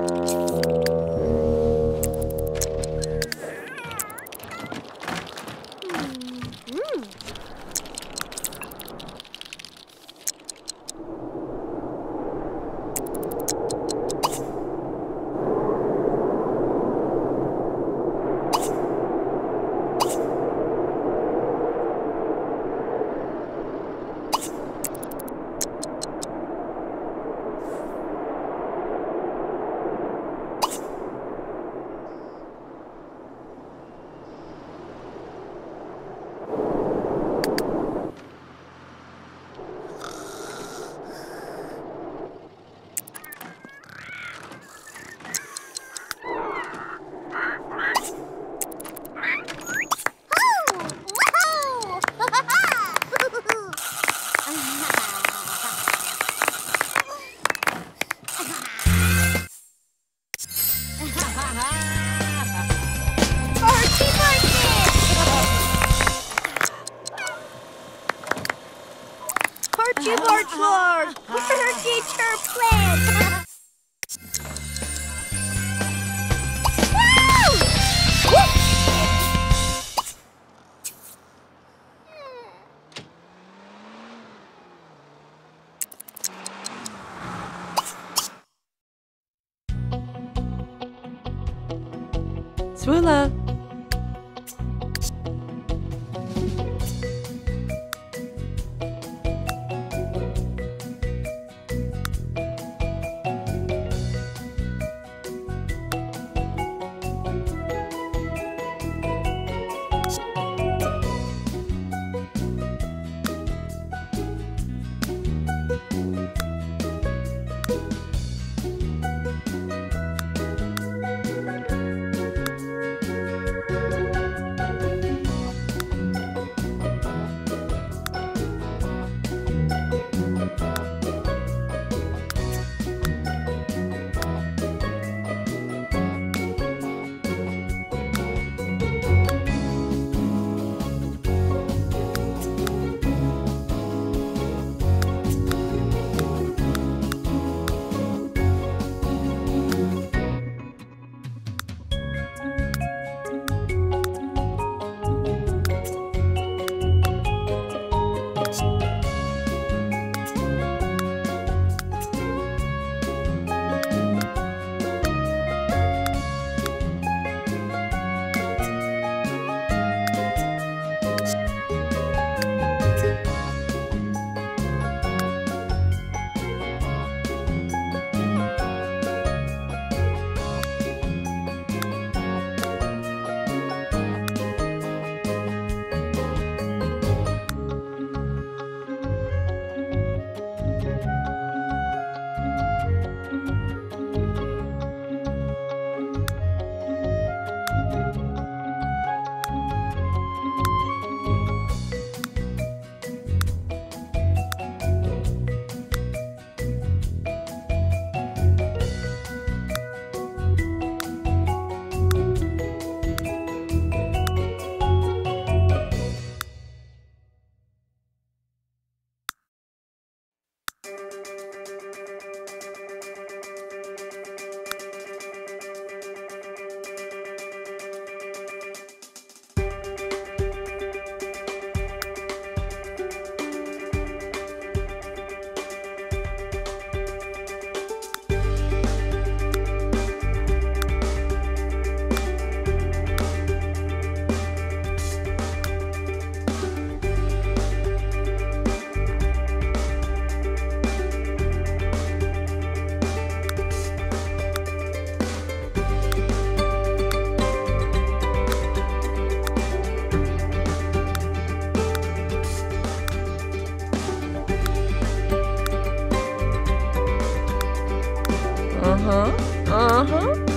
you. Keyboard sword. Furniture plant. Swoola, Uh-huh. Uh-huh.